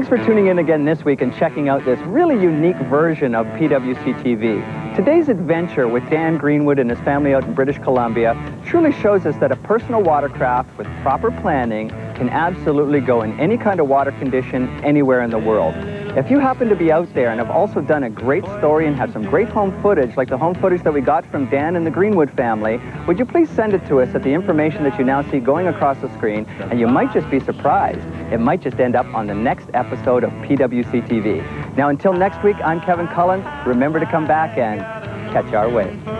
Thanks for tuning in again this week and checking out this really unique version of PWC TV. Today's adventure with Dan Greenwood and his family out in British Columbia truly shows us that a personal watercraft with proper planning can absolutely go in any kind of water condition anywhere in the world. If you happen to be out there and have also done a great story and have some great home footage, like the home footage that we got from Dan and the Greenwood family, would you please send it to us at the information that you now see going across the screen, and you might just be surprised. It might just end up on the next episode of PWC TV. Now, until next week, I'm Kevin Cullen. Remember to come back and catch our wave.